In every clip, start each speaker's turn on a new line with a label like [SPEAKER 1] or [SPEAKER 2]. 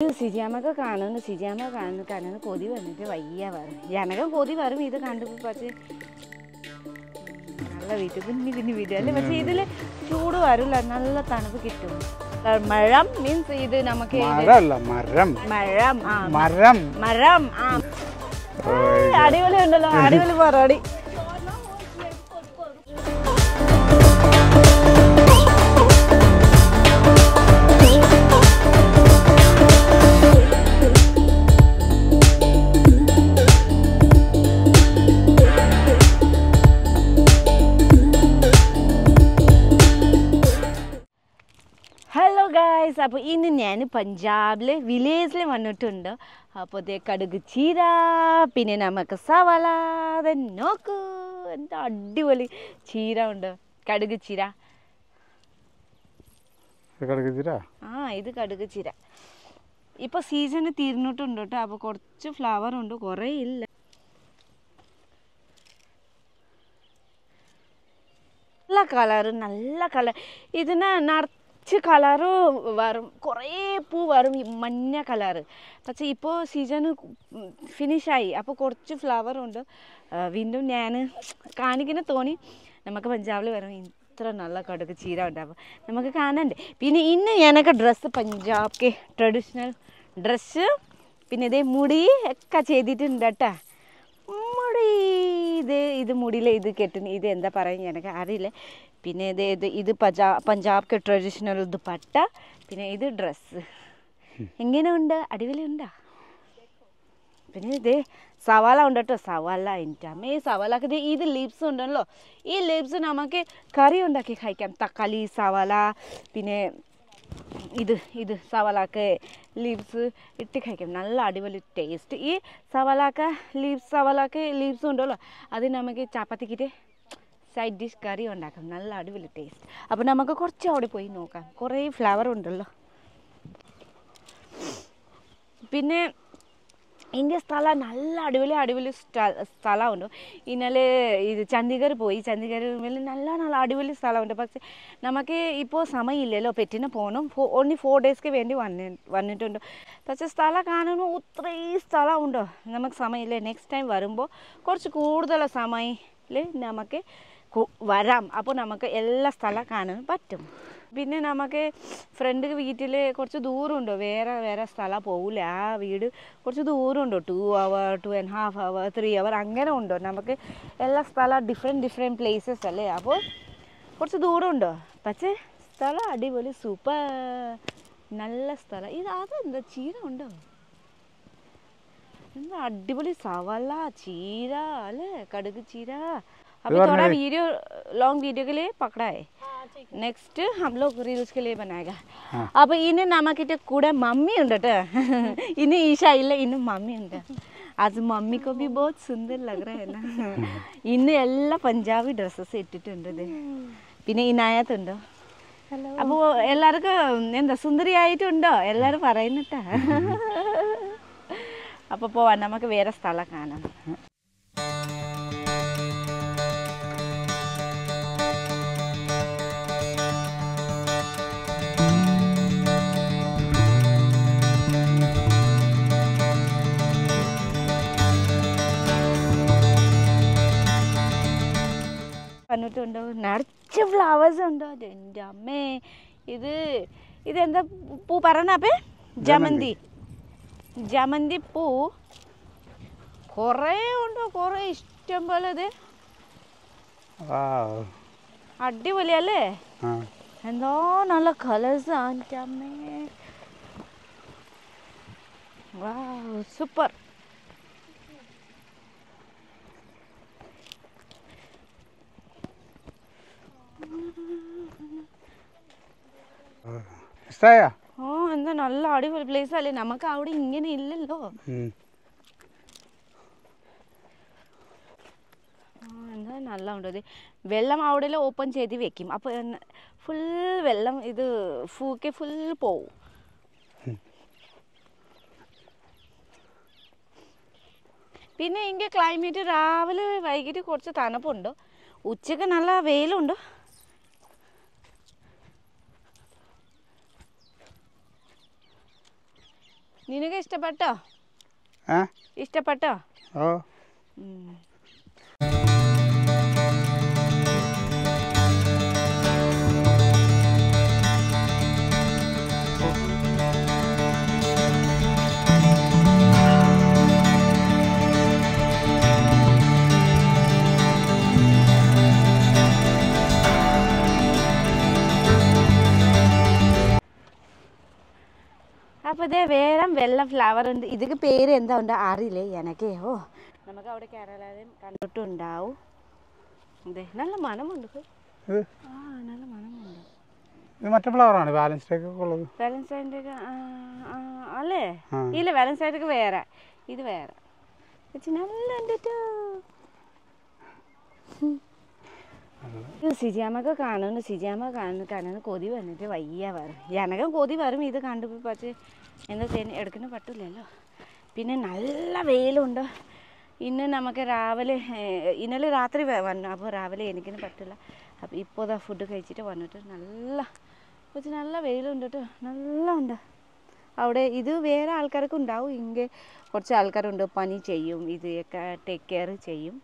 [SPEAKER 1] സിജാമൊക്കെ കാണുന്നു സിജാമ കാണുന്നു കാണുന്നു കൊതി വന്നിട്ട് വയ്യ വരും ജനകം കൊതി വരും ഇത് കണ്ടു പക്ഷേ നല്ല വീട്ടിൽ കുഞ്ഞു കുഞ്ഞു വീട്. അല്ലേ? പക്ഷേ ഇതിൽ ചൂട് വരില്ല നല്ല തണുപ്പ് കിട്ടും. മഴം മീൻസ് ഇത് നമുക്ക്
[SPEAKER 2] മരം. മരം
[SPEAKER 1] മരം. ആ. അടിപൊളി ഉണ്ടല്ലോ അടിപൊളി പറടി. ഗായ്സ് അപ്പോൾ ഇന്ന് ഞാൻ പഞ്ചാബിലെ വില്ലേജിൽ വന്നിട്ടുണ്ട്. അപ്പോൾ ദേ കടുക് ചീര പിന്നെ നമുക്ക് സവാള ദേ നോക്കൂ. എന്താ അടിപൊളി ചീര ഉണ്ട്. കടുക് ചീര.
[SPEAKER 2] കിടക്കിച്ചിരാ
[SPEAKER 1] ആ ഇത് കടുക് ചീര. ഇപ്പോൾ സീസൺ തീർന്നിട്ടുണ്ട് കേട്ടോ അപ്പോൾ കുറച്ച് ഫ്ലവർ ഉണ്ട്. കുറേ ഇല്ല. നല്ല കളർ നല്ല കളർ ഇതിന് നിറച്ച് കളറ് വരും കുറേ പൂ വരും മഞ്ഞ കളറ് പക്ഷേ ഇപ്പോൾ സീസൺ ഫിനിഷായി അപ്പോൾ കുറച്ച് ഫ്ലവർ ഉണ്ട്. വീണ്ടും ഞാൻ കാണിക്കുന്ന തോന്നി നമുക്ക് പഞ്ചാബിൽ വരും ഇത്ര നല്ല കടുക്ക് ചീര ഉണ്ടാവും നമുക്ക് കാണണ്ടേ? പിന്നെ ഇന്ന് ഞാനൊക്കെ ഡ്രസ്സ് പഞ്ചാബ് ട്രഡീഷണൽ ഡ്രസ്സ് പിന്നെ ഇതേ മുടി ഒക്കെ ചെയ്തിട്ടുണ്ട് കേട്ടാ. മുടി. ഇത് ഇത് മുടിയിലെ ഇത് കെട്ടുന്നു ഇത് എന്താ പറയുക? എനിക്ക് അറിയില്ല. പിന്നെ ഇത് ഇത് ഇത് പജാ പഞ്ചാബ് ട്രഡീഷണൽ ദുപ്പട്ട പിന്നെ ഇത് ഡ്രസ്സ് എങ്ങനെയുണ്ട്? ഉണ്ടോ പിന്നെ ഇത് സവാള ഉണ്ട് കേട്ടോ സവാള എന്റെ അമ്മേ സവാളക്ക് ഇത് ലീവ്സ് ഉണ്ടല്ലോ. ഈ ലീവ്സ് നമുക്ക് കറി ഉണ്ടാക്കി കഴിക്കാം. തക്കാളി സവാള പിന്നെ ഇത് ഇത് സവാളക്ക് ലീവ്സ് ഇട്ട് കഴിക്കാം. നല്ല അടിപൊളി ടേസ്റ്റ് ഈ സവാളക്ക ലീവ്സ് സവാളക്ക് ലീവ്സ് ഉണ്ടല്ലോ അത് നമുക്ക് ചപ്പാത്തിക്കിട്ട് സൈഡ് ഡിഷ് കറി ഉണ്ടാക്കാം. നല്ല അടിപൊളി ടേസ്റ്റ് അപ്പോൾ നമുക്ക് കുറച്ച് അവിടെ പോയി നോക്കാം. കുറേ ഫ്ലവർ ഉണ്ടല്ലോ. പിന്നെ ഇന്ത്യ സ്ഥലം നല്ല അടിപൊളി അടിപൊളി സ്ഥ- സ്ഥലമുണ്ട്. ഇന്നലെ ഇത് ചണ്ഡീഗഡ് പോയി. ചണ്ഡീഗഡിൽ നല്ല നല്ല അടിപൊളി സ്ഥലമുണ്ട്. പക്ഷേ നമുക്ക് ഇപ്പോൾ സമയമില്ലല്ലോ. പെറ്റിന് പോകണം ഓൺലി ഫോർ ഡേയ്സ്ക്ക് വേണ്ടി വന്നി വന്നിട്ടുണ്ട്. പക്ഷേ സ്ഥലം കാണുമ്പോൾ ഒത്തിരി സ്ഥലമുണ്ടോ. നമുക്ക് സമയമില്ല. നെക്സ്റ്റ് ടൈം വരുമ്പോൾ കുറച്ച് കൂടുതൽ സമയത്തിൽ നമുക്ക് വരാം. അപ്പോൾ നമുക്ക് എല്ലാ സ്ഥലം കാണാൻ പറ്റും. പിന്നെ നമുക്ക് ഫ്രണ്ട് വീട്ടിൽ കുറച്ച് ദൂരമുണ്ട്. വേറെ വേറെ സ്ഥലം പോകില്ല ആ വീട് കുറച്ച് ദൂരമുണ്ട്. Two hour two and half hour three hour അങ്ങനെ ഉണ്ടോ. നമുക്ക് എല്ലാ സ്ഥലം ഡിഫറെന്റ് ഡിഫറെന്റ് പ്ലേസസ് അല്ലേ? അപ്പോൾ കുറച്ച് ദൂരമുണ്ടോ? പക്ഷേ സ്ഥലം അടിപൊളി സൂപ്പർ നല്ല സ്ഥലം. ഇത് അതെന്താ? ചീര ഉണ്ടോ? എന്താ അടിപൊളി സവള ചീര അല്ലേ? കടുക് ചീര. अभी थोड़ा वीडियो लॉन्ग वीडियो के लिए पकड़ा है। नेक्स्ट हम लोग रील्स के लिए बनाएगा। अब അപ്പോൾ ഇനി നമുക്കിട്ട് കൂടെ മമ്മി ഉണ്ട് കേട്ടോ ഇനി ഈശ ഇല്ല ഇനി മമ്മി ഉണ്ട് അത് മമ്മിക്ക് ബി ബഹുത് സുന്ദർ ലഗ്രഹല്ല ഇന്ന് എല്ലാ പഞ്ചാബി ഡ്രസ്സസ് ഇട്ടിട്ടുണ്ട് ഇത് പിന്നെ ഇനായത്തുണ്ടോ അപ്പോൾ എല്ലാവർക്കും എന്താ സുന്ദരിയായിട്ടുണ്ടോ എല്ലാവരും പറയുന്നിട്ടാ അപ്പോൾ പോവാൻ നമുക്ക് വേറെ സ്ഥലം കാണാം വന്നിട്ടുണ്ടോ നിറച്ച് ഫ്ലവേഴ്സ് ഉണ്ടോ? എന്റെ അമ്മേ. ഇത് ഇതെന്താ പൂ പറഞ്ഞപ്പേ ജമന്തി. ജമന്തി. പൂ. കുറേ ഉണ്ടോ? കുറേ ഇഷ്ടം പോലെ ഇത്.
[SPEAKER 2] ആ
[SPEAKER 1] അടിപൊളിയല്ലേ?
[SPEAKER 2] ആ.
[SPEAKER 1] എന്തോ നല്ല കളേഴ്സ് എന്റെ അമ്മേ. വാ സൂപ്പർ
[SPEAKER 2] ഇഷ്ടായ
[SPEAKER 1] ഓ എന്താ നല്ല അടിപൊളി പ്ലേസ് അല്ലേ? നമുക്ക് അവിടെ ഇങ്ങനെ ഇല്ലല്ലോ. എന്താ നല്ല ഉണ്ട് വെള്ളം അവിടെ ഓപ്പൺ ചെയ്ത് വെക്കും. അപ്പോൾ ഫുൾ വെള്ളം ഇത് ഫൂക്കെ ഫുൾ പോവും. പിന്നെ ഇങ്ങനെ ക്ലൈമറ്റ് രാവിലെ വൈകിട്ട് കുറച്ച് തണുപ്പുണ്ട്. ഉച്ചയ്ക്ക് നല്ല വെയിലുണ്ട്. നിനക്ക് ഇഷ്ടപ്പെട്ടോ? ഇഷ്ടപ്പെട്ടോ?
[SPEAKER 2] ഓ.
[SPEAKER 1] അപ്പോൾ ഇതേ വേറെ വെള്ള ഫ്ലവർ ഉണ്ട്. ഇതിക്ക് പേര് എന്താ ഉണ്ട് അറിയില്ലേ? എനക്കേ. ഓ. നമുക്ക് അവിടെ കേരളയും കണ്ടിട്ടുണ്ടാവും അതെ നല്ല മണമുണ്ട്. ആ നല്ല മണമുണ്ട്.
[SPEAKER 2] ഇത് മറ്റേ ഫ്ലവറാണ് ബാലൻസ് ഉള്ളത്?
[SPEAKER 1] അല്ലേ. ഇല്ല വാലൻസൈന്റെ വേറെ. ഇത് വേറെ. നല്ല സിജിയാമ്മക്ക് കാണുന്നു സിജിയാമ്മ കാണുന്നു കാണുന്നു കൊതി വന്നിട്ട് വയ്യ. വരും എനക്കും കൊതി വരും. ഇത് കണ്ടു പക്ഷേ എന്താ ചെയ്യുന്നത് എടുക്കുന്ന പറ്റില്ലല്ലോ പിന്നെ നല്ല വെയിലുണ്ട്. ഇന്ന് നമുക്ക് രാവിലെ ഇന്നലെ രാത്രി വന്നു. അപ്പോൾ രാവിലെ എനിക്കിന് പറ്റില്ല. അപ്പോൾ ഇപ്പോൾ ദാ ഫുഡ് കഴിച്ചിട്ട് വന്നിട്ട് നല്ല കൊച്ചു നല്ല വെയിലുണ്ട് കേട്ടോ. നല്ല ഉണ്ട്. അവിടെ ഇത് വേറെ ആൾക്കാർക്ക് ഉണ്ടാവും. ഇങ്ങനെ കുറച്ച് ആൾക്കാരുണ്ട്. പനി ചെയ്യും. ഇതൊക്കെ ടേക്ക് കെയർ ചെയ്യും.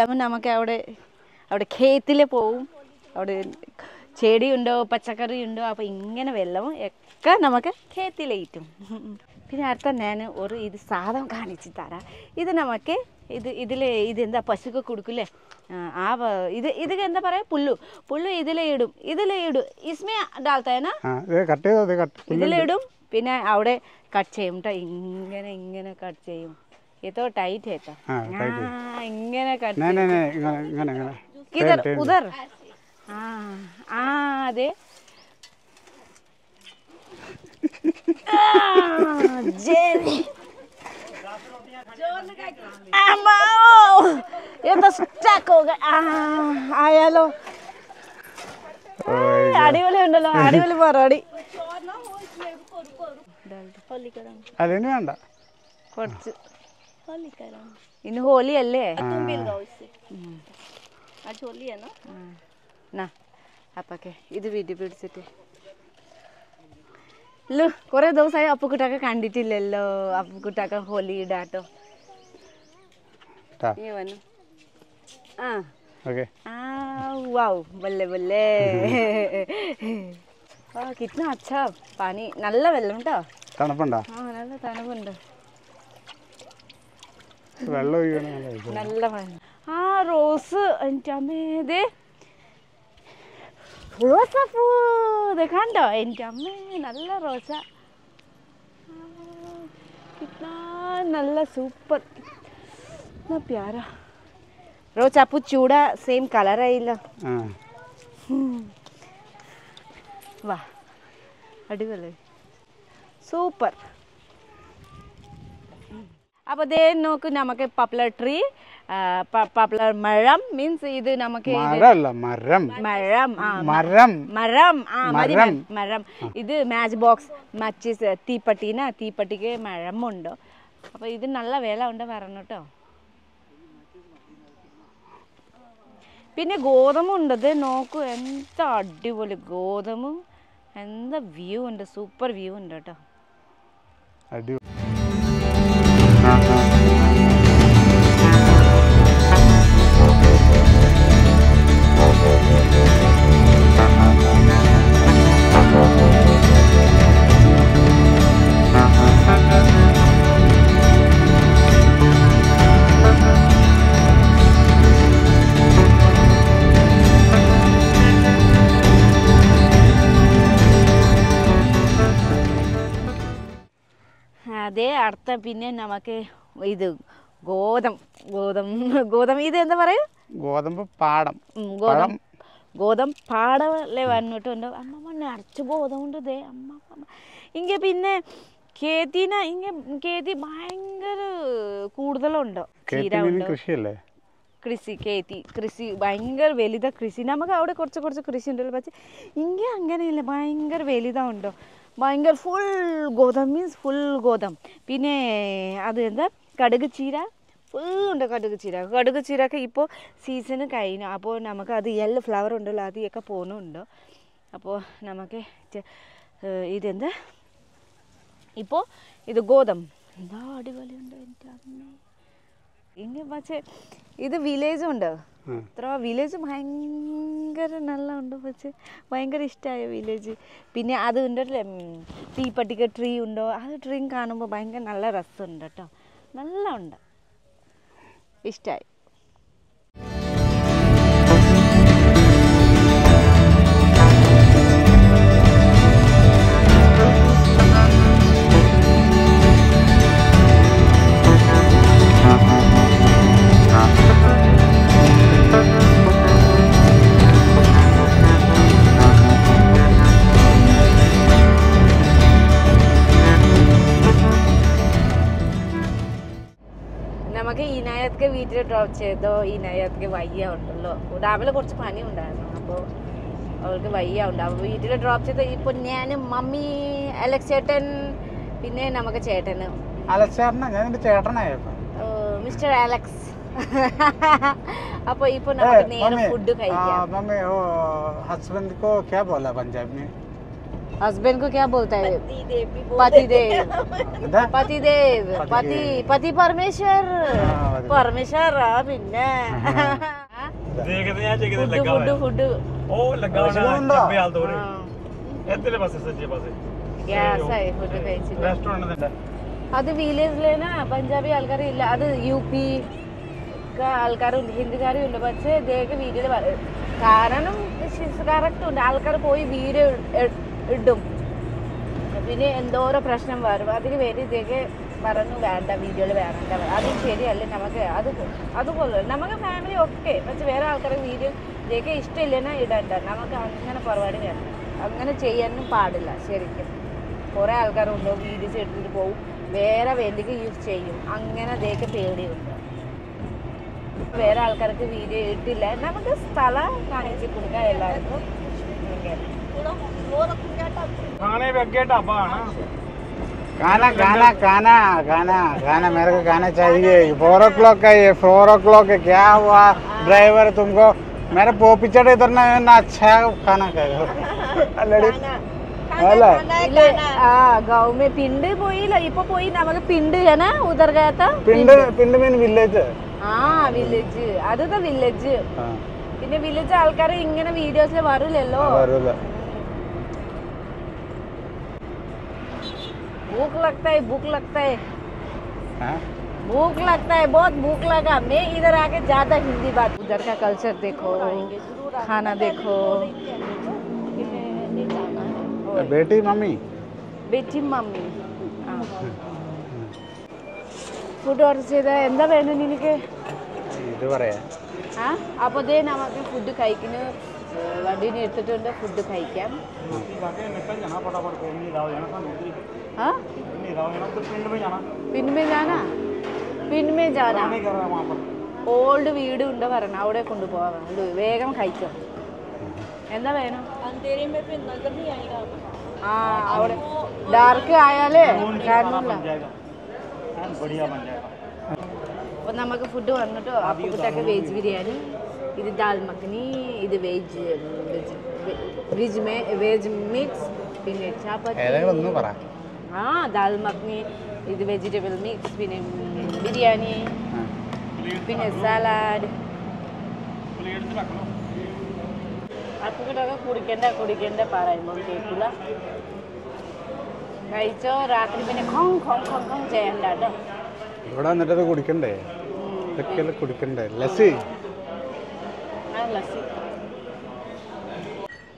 [SPEAKER 1] വെള്ളം നമുക്ക് അവിടെ അവിടെ ഖേത്തിൽ പോവും. അവിടെ ചെടിയുണ്ടോ പച്ചക്കറി ഉണ്ടോ അപ്പോൾ ഇങ്ങനെ വെള്ളവും ഒക്കെ നമുക്ക് ഖേത്തിലേറ്റും. പിന്നെ അടുത്ത ഞാൻ ഒരു ഇത് സാധനം കാണിച്ചു തരാം. ഇത് നമുക്ക് ഇത് ഇതിൽ ഇതെന്താ പശുക്ക് കൊടുക്കില്ലേ? ആ, ഇത് ഇത് എന്താ പറയാ? പുല്ലു. പുല്ലു ഇതിലെ ഇടും. ഇതിലെ ഇടും. ഇസ്മേ ഡാൽത്തേനാ ഇതിലിടും പിന്നെ അവിടെ കട്ട് ചെയ്യും കേട്ടോ ഇങ്ങനെ ഇങ്ങനെ കട്ട് ചെയ്യും. ഏതോ ടൈറ്റ് ഏട്ടോ
[SPEAKER 2] ആ, tight.
[SPEAKER 1] ആ ഇങ്ങനെ കട്ട്
[SPEAKER 2] നേ നേ നേ ഇങ്ങനെ ഇങ്ങനെ ഇങ്ങനെ
[SPEAKER 1] ഇതർ
[SPEAKER 2] Tight, tight.
[SPEAKER 1] ഉദർ ആ ആ അതെ ആ, ജെറി. അമ്മോ, ये तो stuck हो गया. ആ, ആയാലോ അടിപൊളി ഉണ്ടല്ലോ അടിപൊളി പരിപാടി
[SPEAKER 2] അതിന് വേണ്ട
[SPEAKER 1] കുറച്ച് ഇന്ന് ഹോലി അല്ലേ നാ അപ്പൊക്കെ ഇത് വീട്ടിൽ പിടിച്ചിട്ട് ലു കുറേ ദിവസമായി അപ്പുക്കുട്ടൊക്കെ കണ്ടിട്ടില്ലല്ലോ അപ്പുക്കുട്ടൊക്കെ ഹോലി ഇടാട്ടോ
[SPEAKER 2] ട്ടാ
[SPEAKER 1] നീ വന്നു ആ
[SPEAKER 2] ഓക്കെ
[SPEAKER 1] ആ वाओ बल्ले बल्ले ആ കിട്ടുന്ന അച്ഛാ പനി നല്ല വെള്ളം കേട്ടോ
[SPEAKER 2] തണുപ്പുണ്ടോ
[SPEAKER 1] ആ നല്ല തണുപ്പുണ്ട്
[SPEAKER 2] വെള്ളം നല്ല
[SPEAKER 1] മഴ ആ റോസ് എന്റെ അമ്മേതേ റോസപ്പൂ ഇത് കണ്ടോ? എന്റെ അമ്മേ നല്ല റോസ. നല്ല സൂപ്പർ. പ്യാരാ. റോസാപ്പൂ ചൂട. സെയിം കളറായില്ലോ വാ. അടിപൊളി. സൂപ്പർ. അപ്പോൾ ദേ നോക്കൂ നമുക്ക് പപ്ലർ ട്രീ പപ്ലർ മരം മീൻസ് ഇത് നമുക്ക്
[SPEAKER 2] മരം.
[SPEAKER 1] മരം
[SPEAKER 2] മരം.
[SPEAKER 1] മരം ആ മതി
[SPEAKER 2] മരം.
[SPEAKER 1] മരം. ഇത് മാച്ച് ബോക്സ് മച്ചിസ് തീപ്പട്ടീന തീപ്പട്ടിക്ക് മരമുണ്ട്. അപ്പോൾ ഇത് നല്ല വില ഉണ്ട് പറഞ്ഞു കേട്ടോ പിന്നെ ഗോതമ്പുണ്ട് ഇത് നോക്കൂ എന്താ അടിപൊളി ഗോതമ്പും. എന്താ വ്യൂ ഉണ്ട് സൂപ്പർ വ്യൂ ഉണ്ട് കേട്ടോ
[SPEAKER 2] അടി
[SPEAKER 1] അതേ അടുത്ത പിന്നെ നമുക്ക് ഇത് ഗോതം ഗോതം ഗോതം ഇത് എന്താ പറയുക?
[SPEAKER 2] ഗോതമ്പ് പാടം.
[SPEAKER 1] ഗോതമ്പ്. ഗോതം ഗോതം പാടല്ലേ വന്നിട്ടുണ്ട് അമ്മമ്മ നിറച്ച് ഗോതമുണ്ട് ദേ അമ്മ ഇങ്ങനെ ഇങ്ങ പിന്നെ കേത്തിന ഇങ്ങ കേതി ഭയങ്കര കൂടുതലുണ്ടോ
[SPEAKER 2] കൃഷിയല്ലേ?
[SPEAKER 1] കൃഷി കേത്തി കൃഷി ഭയങ്കര വലുത കൃഷി. നമുക്ക് അവിടെ കുറച്ച് കുറച്ച് കൃഷി ഉണ്ടല്ലോ പക്ഷേ ഇങ്ങനെ അങ്ങനെയല്ല ഭയങ്കര വലുതാ ഉണ്ടോ? ഭയങ്കര full Gotham means full Gotham പിന്നെ അത് എന്താ കടുക് ചീര. ഫുൾ ഉണ്ട് കടുക് ചീര. കടുക് ചീരയൊക്കെ ഇപ്പോൾ സീസൺ കഴിഞ്ഞു. അപ്പോൾ നമുക്ക് അത് യെല്ലോ ഫ്ലവർ ഉണ്ടല്ലോ അതിയൊക്കെ പോകുന്നുണ്ട് അപ്പോൾ നമുക്ക് ഇതെന്താ? ഇപ്പോൾ ഇത് ഗോതം എന്താ അടിപൊളിയുണ്ട് എനിക്ക് അമ്മേ. ഇങ്ങനെ പക്ഷേ ഇത് വില്ലേജ് ഇത്ര വില്ലേജ് ഭയങ്കര നല്ല ഉണ്ട് പക്ഷേ ഭയങ്കര ഇഷ്ടമായ വില്ലേജ് പിന്നെ അത് ഉണ്ടല്ലേ തീപ്പട്ടിക്ക ട്രീ ഉണ്ടോ? ആ ട്രീ കാണുമ്പോൾ ഭയങ്കര നല്ല രസമുണ്ട് കേട്ടോ. നല്ല ഉണ്ട് ഇഷ്ടമായി ചെയ്തോ ഈ നേരത്തേക്ക് വയ്യ ഉണ്ടല്ലോ രാവിലെ കുറച്ച് പനി ഉണ്ടായിരുന്നു അപ്പോൾ അവൾക്ക് വയ്യ ഉണ്ട് അപ്പോൾ വീട്ടിൽ ഡ്രോപ്പ് ചെയ്ത് ഇപ്പം ഞാൻ മമ്മി അലക്സ് ചേട്ടൻ പിന്നെ നമുക്ക് ചേട്ടന് മിസ്റ്റർ അലക്സ് അപ്പൊ ഇപ്പൊ നമുക്ക് നേരം ഫുഡ് കഴിക്കാം
[SPEAKER 2] ഹസ്ബൻഡ് കോ हस्बैंड को क्या
[SPEAKER 1] बोलता है? पति देव पति देव पति
[SPEAKER 2] पति परमेश्वर।
[SPEAKER 1] परमेश्वर പിന്നെ। ഫുഡ് ഫുഡ്
[SPEAKER 3] ഓ
[SPEAKER 1] അത് വില്ലേജിലേന പഞ്ചാബി ആൾക്കാർ ഇല്ല അത് യു പി ആൾക്കാരുണ്ട് ഹിന്ദിക്കാരും ഉണ്ട് പക്ഷേ ഇദ്ദേഹം വീഡിയോ കാരണം കറക്റ്റ് ഉണ്ട്. ആൾക്കാർ പോയി വീഡിയോ ഇടും. പിന്നെ എന്തോരോ പ്രശ്നം വരും. അതിന് വേണ്ടി ഇതൊക്കെ പറഞ്ഞു വേണ്ട വീഡിയോയിൽ വേണ്ട അത് ശരിയല്ല നമുക്ക്. അത് അതുപോലെ നമുക്ക് ഫാമിലി ഒക്കെ പക്ഷെ വേറെ ആൾക്കാരെ വീഡിയോ ഇതൊക്കെ ഇഷ്ടമില്ലെന്നാ ഇടണ്ട? നമുക്ക് അങ്ങനെ പരിപാടി വേണം അങ്ങനെ ചെയ്യാനും പാടില്ല ശരിക്കും. കുറേ ആൾക്കാരുണ്ടോ വീഡിയോസ് എടുത്തിട്ട് പോവും. വേറെ വേണ്ടിക്ക് യൂസ് ചെയ്യും. അങ്ങനെ ഇതൊക്കെ പേടിയുണ്ട്. വേറെ ആൾക്കാർക്ക് വീഡിയോ ഇട്ടില്ല. നമുക്ക് സ്ഥലം കാണിച്ച് കൊടുക്കാം എല്ലാവർക്കും.
[SPEAKER 3] खाने पे अग्गे ढाबा
[SPEAKER 2] खाना खाना खाना खाना खाना मेरे को खाना चाहिए फोर ओ क्लॉक का ये फोर ओ क्लॉक क्या हुआ ड्राइवर तुमको मेरा पोपिचड़ इधर ना ना अच्छा खाना खाएगा
[SPEAKER 1] അല്ലേ ഗൗ പിണ്ട് പോയില്ല. ഇപ്പൊ പോയി നമുക്ക് പിണ്ട് ആണ് ഉദർഗാത്ത?
[SPEAKER 2] പിണ്ട് പിണ്ട്. മീൻ വില്ലേജ്
[SPEAKER 1] ആ വില്ലേജ് അതത് വില്ലേജ് പിന്നെ വില്ലേജ് ആൾക്കാർ ഇങ്ങനെ വീഡിയോസിൽ വരില്ലല്ലോ
[SPEAKER 2] വരില്ല
[SPEAKER 1] भूख लगता है भूख लगता है
[SPEAKER 2] हाँ?
[SPEAKER 1] भूख लगता है बहुत भूख लगा मैं इधर आके ज्यादा हिंदी बात उधर का कल्चर देखो खाना देखो
[SPEAKER 2] बेटी mummy
[SPEAKER 1] Betty mummy food order ചെയ്ത എന്താ വേണം നിനക്ക്
[SPEAKER 2] ഇത് പറയാ
[SPEAKER 1] ആ അപ്പോൾ ദേ നമുക്ക് ഫുഡ് കഴിക്കുന്നു വണ്ടീനെ എടുത്തിട്ടുണ്ട് ഫുഡ് കഴിക്കാം. പിന്നുമേ ജാനാ പിന്നുമേ ജാനാ ഓൾഡ് വീട് ഉണ്ട് പറഞ്ഞ അവിടെ കൊണ്ടുപോകാം വേഗം കഴിക്കാം എന്താ വേണം? ആ അവിടെ. ഡാർക്ക് ആയാലേ അപ്പൊ നമുക്ക് ഫുഡ് വന്നിട്ടോ അപ്പുക്കുട്ടൊക്കെ വെജ് ബിരിയാണി. ఇది దాల్ మఖని ఇది వెజ్ వెజ్ వెజ్ మిక్స్ പിന്നെ ചാപ്പാത്തി
[SPEAKER 2] പറ.
[SPEAKER 1] ആ ദാൽ മഖ്നി ഇത് വെജിറ്റബിൾ മിക്സ് പിന്നെ ബിരിയാണി പിന്നെ സാലാഡ് അപ്പൂട്ടൊക്കെ കുടിക്കണ്ട കുടിക്കണ്ട പറയുമ്പോൾ കേൾക്കില്ല കഴിച്ചോ? രാത്രി പിന്നെ ഖം ഖം ഖം ഖോങ് ചെയ്യണ്ട കേട്ടോ.
[SPEAKER 2] ഇവിടെ വന്നിട്ട് കുടിക്കണ്ടേ? ഇതൊക്കെ കുടിക്കണ്ടേ? ലസ്സി?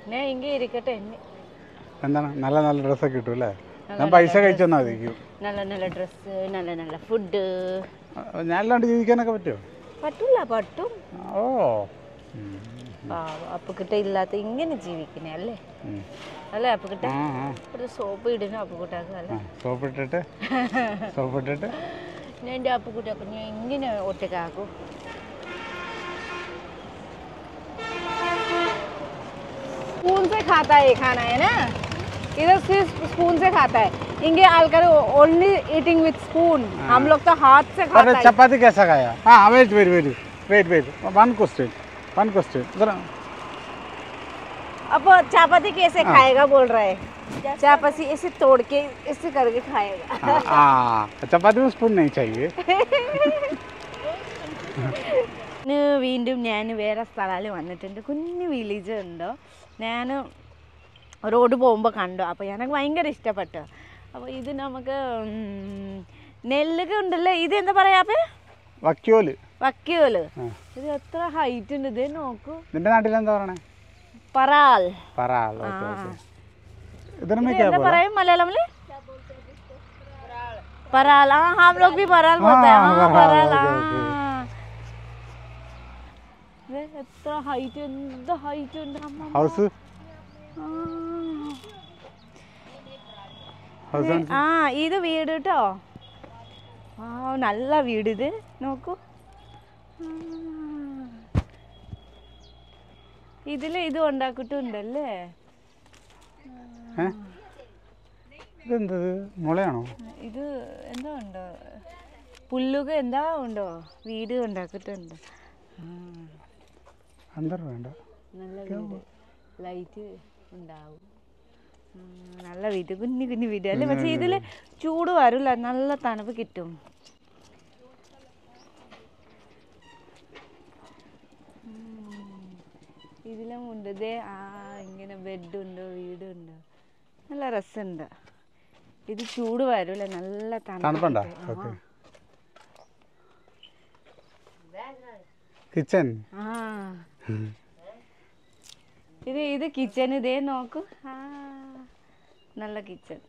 [SPEAKER 1] ഞാൻ ഇങ്ങനെ ഇരിക്കട്ടെ എന്നെ
[SPEAKER 2] എന്താണ്? നല്ല നല്ല ഡ്രസ്സൊക്കെ കിട്ടും അല്ലേ ഞാൻ പൈസ കഴിച്ചു തന്നാൽ മതിക്കും
[SPEAKER 1] നല്ല നല്ല ഡ്രസ്സ് നല്ല നല്ല ഫുഡ്
[SPEAKER 2] ഞാൻ അല്ലാണ്ട് ജീവിക്കാനൊക്കെ പറ്റുമോ
[SPEAKER 1] പറ്റൂല പറ്റും.
[SPEAKER 2] ഓ.
[SPEAKER 1] അപ്പുക്കിട്ട ഇല്ലാത്ത ഇങ്ങനെ ജീവിക്കണേ അല്ലേ. അല്ലേ അപ്പുക്കിട്ട ഒരു സോപ്പ് ഇടണം അപ്പുക്കുട്ടാക്ക് അല്ലേ?
[SPEAKER 2] ആ സോപ്പിട്ടിട്ട് സോപ്പിട്ടിട്ട്
[SPEAKER 1] എന്റെ അപ്പുക്കുട്ടിയൊക്കെ ഞാൻ ഇങ്ങനെ ഒറ്റക്കാക്കും स्पून से खाता है ये खाना है ना? इधर सिर्फ़ स्पून से खाता है। इंगे आलकर ओनली ईटिंग विद स्पून हम लोग तो हाथ से खाते हैं।
[SPEAKER 2] चपाती कैसा खाया? हाँ wait wait wait wait wait one question one question जरा।
[SPEAKER 1] अब चापाती कैसे
[SPEAKER 2] हाँ।
[SPEAKER 1] खाएगा बोल रहा है? चापाती ऐसे तोड़ के ऐसे करके खाएगा।
[SPEAKER 2] हाँ, हाँ, हाँ चापाती में स्पून नहीं चाहिए।
[SPEAKER 1] ഇന്ന് വീണ്ടും ഞാൻ വേറെ സ്ഥലത്തിൽ വന്നിട്ടുണ്ട്. കുഞ്ഞു വില്ലേജ് ഉണ്ടോ? ഞാൻ റോഡ് പോകുമ്പോൾ കണ്ടു. അപ്പോൾ എനിക്ക് ഭയങ്കര ഇഷ്ടപ്പെട്ടു. അപ്പോൾ ഇത് നമുക്ക് നെല്ലൊക്കെ ഉണ്ടല്ലേ? ഇത് എന്താ പറയാ വക്കിയോൽ.
[SPEAKER 2] വക്കിയോൽ.
[SPEAKER 1] ഇത് എത്ര ഹൈറ്റ് ഉണ്ട്? ഇത് നോക്കൂ.
[SPEAKER 2] നിന്റെ നാട്ടിൽ എന്താ പറയണേ?
[SPEAKER 1] പറാൽ
[SPEAKER 2] പറാൽ
[SPEAKER 1] എന്താ പറയാ പറാൽ ആ ഹാം
[SPEAKER 2] ലോഗ് പറാൽ
[SPEAKER 1] പറാൽ ആ എത്ര ഹൈറ്റ് എന്ത് ഹൈറ്റ് ഉണ്ട്
[SPEAKER 2] ഹൗസ്?
[SPEAKER 1] ആ. ഇത് വീട് കേട്ടോ. ആ നല്ല വീട് ഇത്. നോക്കൂ. ഇതിൽ ഇത് ഉണ്ടാക്കിട്ടുണ്ടല്ലേ?
[SPEAKER 2] ഇതെന്തത്? മുളയാണോ?
[SPEAKER 1] ഇത് എന്താ ഉണ്ടോ? പുല്ലുക എന്താ ഉണ്ടോ? വീട് ഉണ്ടാക്കിട്ടുണ്ട്
[SPEAKER 2] അന്തർ വേണ്ട.
[SPEAKER 1] നല്ല വീട്. ലൈറ്റ് ഉണ്ടാവും. നല്ല വീട്. കുഞ്ഞു കുഞ്ഞു വീട്. അല്ലേ? പക്ഷെ ഇതിൽ ചൂട് വരില്ല. നല്ല തണുപ്പ് കിട്ടും. ഇതിലും ഉണ്ട്. ഇതേ ആ ഇങ്ങനെ ബെഡുണ്ട് വീടുണ്ട് നല്ല രസമുണ്ട്. ഇത് ചൂട് വരില്ല. നല്ല
[SPEAKER 2] തണുപ്പുണ്ട്? കിച്ചൺ
[SPEAKER 1] ആ. ഇത് ഇത് കിച്ചൺ ഇതേ നോക്കൂ. ആ നല്ല കിച്ചൺ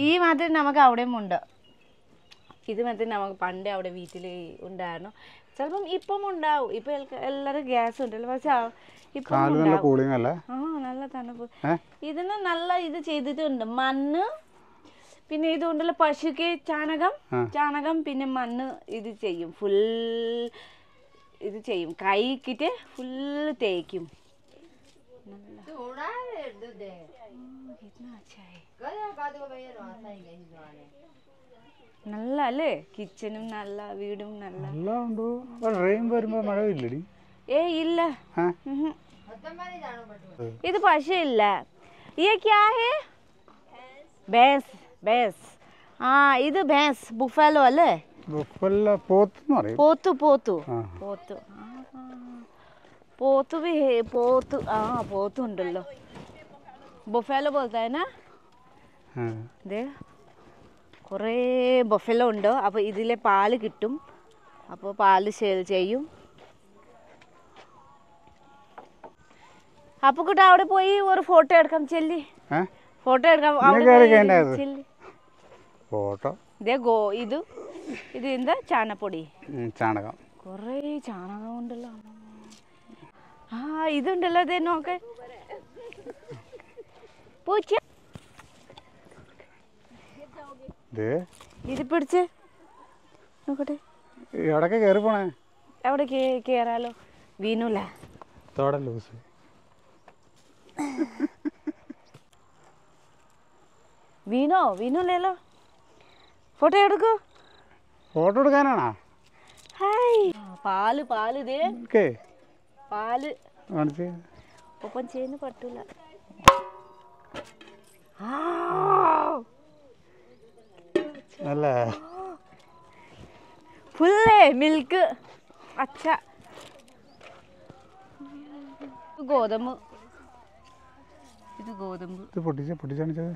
[SPEAKER 1] ഈ മാത്രം നമുക്ക് അവിടെയും ഉണ്ട്. ഇത് മാത്രം നമുക്ക് പണ്ട് അവിടെ വീട്ടിൽ ഉണ്ടായിരുന്നു. ചിലപ്പം ഇപ്പം ഉണ്ടാവും. ഇപ്പൊ എല്ലാരും ഗ്യാസ് ഉണ്ടല്ലോ. പക്ഷെ ഇപ്പം ആ നല്ല തണുപ്പ്. ഇതിന് നല്ല ഇത് ചെയ്തിട്ടുണ്ട്. മണ്ണ് പിന്നെ ഇതുകൊണ്ടുള്ള പശുക്ക് ചാണകം
[SPEAKER 2] ആ.
[SPEAKER 1] ചാണകം പിന്നെ മണ്ണ് ഇത് ചെയ്യും ഫുൾ ഇത് ചെയ്യും കൈക്കിട്ട് ഫുള്ള് തേക്കും നല്ല അല്ലേ കിച്ചനും നല്ല വീടും നല്ല
[SPEAKER 2] എല്ലാം ഉണ്ടോ റെയിൻ വരുമ്പോ മഴ ഇല്ലടി
[SPEAKER 1] ഏ ഇല്ല
[SPEAKER 2] ആ
[SPEAKER 1] ഉഹും. ഇത് പശു ഇല്ല ये क्या है ഭേസ് ബേസ്. ആ ഇത് ബേസ്. ബുഫാലോ അല്ലേ?
[SPEAKER 2] ബുഫല്ല പോത്ത് എന്ന് പറയും.
[SPEAKER 1] പോത്തു പോത്തു. പോത്തു. പോത്തു പോത്തു. ആ പോത്തു ഉണ്ടല്ലോ. ബൊഫേലോ
[SPEAKER 2] പോലത്തേനാ
[SPEAKER 1] ഇത് കുറേ ബൊഫേലോ ഉണ്ട്? അപ്പോൾ ഇതിലെ പാൽ കിട്ടും. അപ്പോൾ പാൽ സെയിൽ ചെയ്യും. അപ്പുക്കുട്ട അവിടെ പോയി ഒരു ഫോട്ടോ എടുക്കാം. ചെല്ലി. ഫോട്ടോ എടുക്കാൻ
[SPEAKER 2] ഫോട്ടോ.
[SPEAKER 1] ഇതേ ഗോ ഇത് ഇത് എന്താ? ചാണപ്പൊടി.
[SPEAKER 2] ചാണകം.
[SPEAKER 1] കുറേ ചാണകം ഉണ്ടല്ലോ. ആ ഇതുണ്ടല്ലോ ഇതേ നോക്ക്. പൂച്ച.
[SPEAKER 2] ഇത്
[SPEAKER 1] പിടിച്ച്. നോക്കട്ടെ.
[SPEAKER 2] എവിടൊക്കെ കയറി പോണേ?
[SPEAKER 1] എവിടെ കേ- കേറാലോ. വീണൂല
[SPEAKER 2] തോടെ ലൂസ്.
[SPEAKER 1] വീണോ? വീണൂലല്ലോ ഫോട്ടോ എടുക്കൂ.
[SPEAKER 2] ഫോട്ടോ എടുക്കാനാണോ?
[SPEAKER 1] ഹായ്. പാൽ പാൽ ഇതേ.
[SPEAKER 2] ഓക്കെ. പാൽ.
[SPEAKER 1] ഒപ്പം ചെയ്യുന്ന പറ്റൂല
[SPEAKER 2] നല്ല
[SPEAKER 1] ഫുള്ളേ മിൽക്ക്. അച്ഛ ഗോതമ്പ്. ഇത് ഗോതമ്പ്.
[SPEAKER 2] ഇത് പൊട്ടിച്ച പൊട്ടിച്ചാണിച്ചത്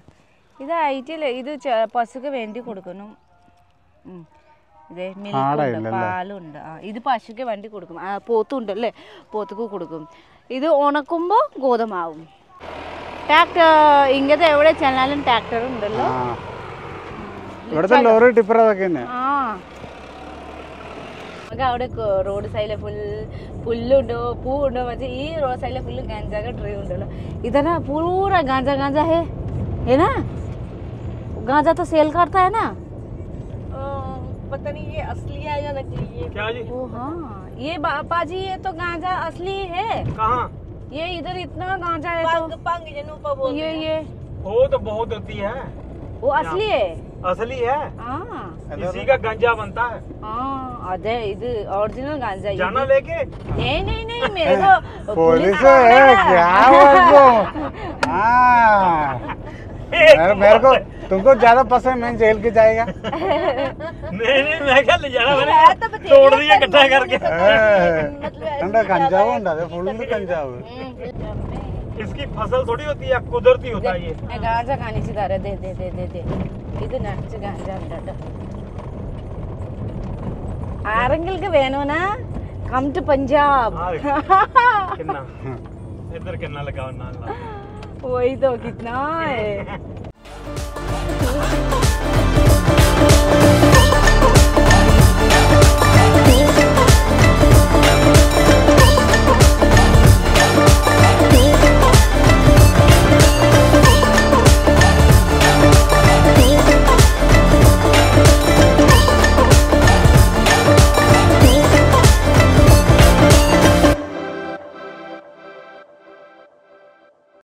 [SPEAKER 1] ഇത് ഐറ്റിൽ ഇത് പശുക്ക് വേണ്ടി കൊടുക്കുന്നു. പാലുണ്ട്. ആ ഇത് പശുക്ക് വേണ്ടി കൊടുക്കും. പോത്തുണ്ട് അല്ലേ പോത്തുക്ക് കൊടുക്കും. ഇത് ഉണക്കുമ്പോൾ ഗോതമാവും. ട്രാക്ടർ ഇങ്ങനത്തെ എവിടെ ചെന്നാലും ട്രാക്ടർ ഉണ്ടല്ലോ.
[SPEAKER 2] ലോറി ടിപ്പർ അതൊക്കെ
[SPEAKER 1] നമുക്ക് അവിടെ റോഡ് സൈഡിലെ ഫുൾ പുല്ലുണ്ടോ പൂവുണ്ടോ. മറ്റേ ഈ റോഡ് സൈഡിലെ ഫുള്ള് ഗാഞ്ചാക ട്രീ ഉണ്ടല്ലോ. ഇതന്നെ പൂറ ഗാഞ്ചാ ഗാഞ്ചാ ഹേ? ഏനാ? गांजा तो सेल करता है ना?
[SPEAKER 4] पता नहीं ये असली है या नकली ये
[SPEAKER 3] क्या जी?
[SPEAKER 1] ओ हाँ। ये पाजी ये तो गांजा असली है।
[SPEAKER 3] कहाँ?
[SPEAKER 1] ये इधर इतना गांजा है
[SPEAKER 4] पांग,
[SPEAKER 1] तो
[SPEAKER 4] पांग बोलते
[SPEAKER 1] ये ये।
[SPEAKER 3] वो तो बहुत होती है।
[SPEAKER 1] वो असली है?
[SPEAKER 3] असली है?
[SPEAKER 1] आ,
[SPEAKER 3] इसी का गांजा बनता है।
[SPEAKER 1] हाँ, अरे इधर ओरिजिनल गांजा
[SPEAKER 3] जाना लेके।
[SPEAKER 1] नहीं नहीं नहीं मेरे तो को
[SPEAKER 2] पुलिस है क्या बोल मेरे को तुमको ज़्यादा पसंद मैं जेल के जाएगा।
[SPEAKER 3] नहीं नहीं मैं क्या ले जाना मैंने तोड़ दिया इकट्ठा करके।
[SPEAKER 4] अंडा
[SPEAKER 2] कंजा हुआ अंडा फुल में कंजा हुआ।
[SPEAKER 3] इसकी फ़सल थोड़ी होती है कुदरती होता है ये?
[SPEAKER 1] गांजा खाने से दे दे दे दे दे। इधर ना नाच गांजा अंडा ആരെങ്കിലും വേണോനാ കം ടു പഞ്ചാബ്
[SPEAKER 3] ഇതർ കെന്നാ ലഗാവന്നാ
[SPEAKER 1] वही तो कितना है?